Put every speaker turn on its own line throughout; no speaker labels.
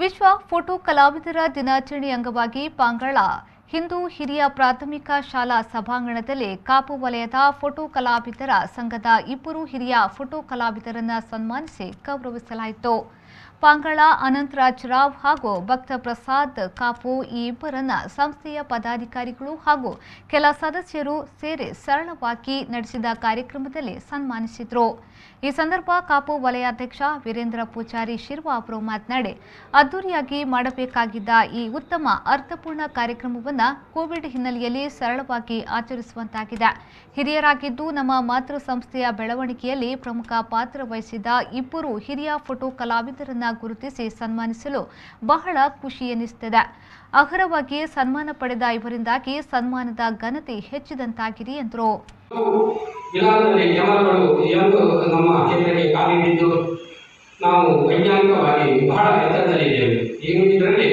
ವಿಶ್ವ ಫೋಟೋ ಕಲಾವಿದರ ದಿನಾಚರಣೆ ಅಂಗವಾಗಿ ಪಾಂಗಳ ಹಿಂದೂ ಹಿರಿಯ ಪ್ರಾಥಮಿಕ ಶಾಲಾ ಸಭಾಂಗಣದಲ್ಲಿ ಕಾಪು ವಲಯದ ಫೋಟೋ ಕಲಾವಿದರ ಸಂಘದ ಇಬ್ಬರು ಹಿರಿಯ ಫೋಟೋ ಕಲಾವಿದರನ್ನ ಸನ್ಮಾನಿಸಿ ಗೌರವಿಸಲಾಯಿತು. ಪಾಂಗಳ ಅನಂತರಾಜ್ ರಾವ್ ಹಾಗೂ ಭಕ್ತ ಪ್ರಸಾದ್ ಕಾಪು ಈ ಇಬ್ಬರನ್ನ ಸಂಸ್ಥೆಯ ಪದಾಧಿಕಾರಿಗಳು ಹಾಗೂ ಕೆಲ ಸದಸ್ಯರು ಸೇರಿ ಸರಳವಾಗಿ ನಡೆಸಿದ ಕಾರ್ಯಕ್ರಮದಲ್ಲಿ ಸನ್ಮಾನಿಸಿದರು. ಈ ಸಂದರ್ಭ ಕಾಪು ವಲಯಾಧ್ಯಕ್ಷ ವೀರೇಂದ್ರ ಪೂಜಾರಿ ಶಿರ್ವಾ ಅವರು ಮಾತನಾಡಿ, ಅದ್ದೂರಿಯಾಗಿ ಮಾಡಬೇಕಾಗಿದ್ದ ಈ ಉತ್ತಮ ಅರ್ಥಪೂರ್ಣ ಕಾರ್ಯಕ್ರಮವನ್ನು ಕೋವಿಡ್ ಹಿನ್ನೆಲೆಯಲ್ಲಿ ಸರಳವಾಗಿ ಆಚರಿಸುವಂತಾಗಿದೆ. ಹಿರಿಯರಾಗಿದ್ದು ನಮ್ಮ ಮಾತೃ ಸಂಸ್ಥೆಯ ಬೆಳವಣಿಗೆಯಲ್ಲಿ ಪ್ರಮುಖ ಪಾತ್ರ ವಹಿಸಿದ ಇಬ್ಬರು ಹಿರಿಯ ಫೋಟೋ ಕಲಾವಿದರನ್ನ ಗುರುತಿಸಿ ಸನ್ಮಾನಿಸಲು ಬಹಳ ಖುಷಿ ಎನಿಸುತ್ತಿದೆ ಅರ್ಹವಾಗಿ ಸನ್ಮಾನ ಪಡೆದ ಇವರಿಂದಾಗಿ ಸನ್ಮಾನದ ಘನತೆ ಹೆಚ್ಚಿದಂತಾಗಿದೆ ಎಂದರು.
ನಾವು ವೈಜ್ಞಾನಿಕವಾಗಿ ಬಹಳ ಎತ್ತರದಲ್ಲಿದ್ದೇವೆ. ಇದರಲ್ಲಿ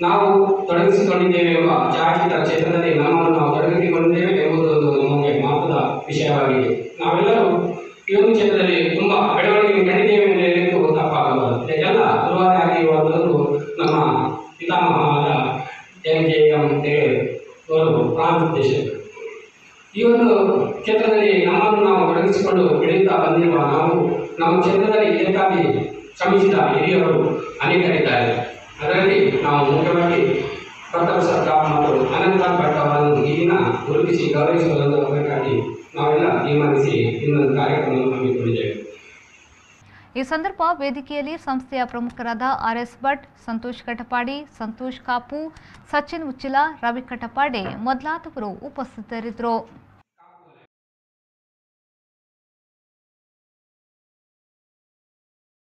ನಾವು ತೊಡಗಿಸಿಕೊಂಡಿದ್ದೇವೆ ಎಂಬ ಛಾಯಾಚಿತ್ರ ಕ್ಷೇತ್ರದಲ್ಲಿ ನಮ್ಮನ್ನು ನಾವು ತೊಡಗಿಸಿಕೊಂಡಿದ್ದೇವೆ ಎಂಬುದೊಂದು ನಮಗೆ ಮಹತ್ವದ ವಿಷಯವಾಗಿದೆ. ನಾವೆಲ್ಲರೂ ಈ ಒಂದು ಕ್ಷೇತ್ರದಲ್ಲಿ ತುಂಬ ಬೆಳವಣಿಗೆ ತಪ್ಪಾಗಬಾರದು ಇದಕ್ಕೆಲ್ಲ ಶುರುವಾತಿಯಾಗಿರುವಂಥದ್ದು ನಮ್ಮ ಪಿತಾಮಹರಾದ ಎನ್ ಕೆ ಎಂ ಅವರು ಪ್ರಾಂತೋದ್ದೇಶಕರು ಈ ಒಂದು ಕ್ಷೇತ್ರದಲ್ಲಿ ನಮ್ಮನ್ನು ನಾವು ತೊಡಗಿಸಿಕೊಂಡು ಬೆಳೆಯುತ್ತಾ ಬಂದಿರುವ ನಾವು, ನಮ್ಮ ಕ್ಷೇತ್ರದಲ್ಲಿ ಇದಕ್ಕಾಗಿ ಶ್ರಮಿಸಿದ ಹಿರಿಯವರು ಅನೇಕರಿದ್ದಾರೆ. ಅದರಲ್ಲಿ ನಾವು ಮುಖ್ಯವಾಗಿ ಪ್ರತಾಪ್ ಸರ್ಕಾರ್ ಮತ್ತು ಅನಂತ ಭಟ್ ಅವರನ್ನು ಈ ದಿನ ಗುರುತಿಸಿ ಗೌರವಿಸುವುದಕ್ಕಾಗಿ ನಾವೆಲ್ಲ ತೀರ್ಮಾನಿಸಿ ಇನ್ನೊಂದು ಕಾರ್ಯಕ್ರಮವನ್ನು ಹಮ್ಮಿಕೊಂಡಿದ್ದೇವೆ.
ಈ ಸಂದರ್ಭ ವೇದಿಕೆಯಲ್ಲಿ ಸಂಸ್ಥೆಯ ಪ್ರಮುಖರಾದ ಆರ್ ಎಸ್ ಭಟ್, ಸಂತೋಷ್ ಕಟಪಾಡಿ, ಸಂತೋಷ್ ಕಾಪು, ಸಚಿನ್ ಉಚ್ಚಿಲ, ರವಿ ಕಟಪಾಡಿ ಮೊದಲಾದವರು ಉಪಸ್ಥಿತರಿದ್ದರು.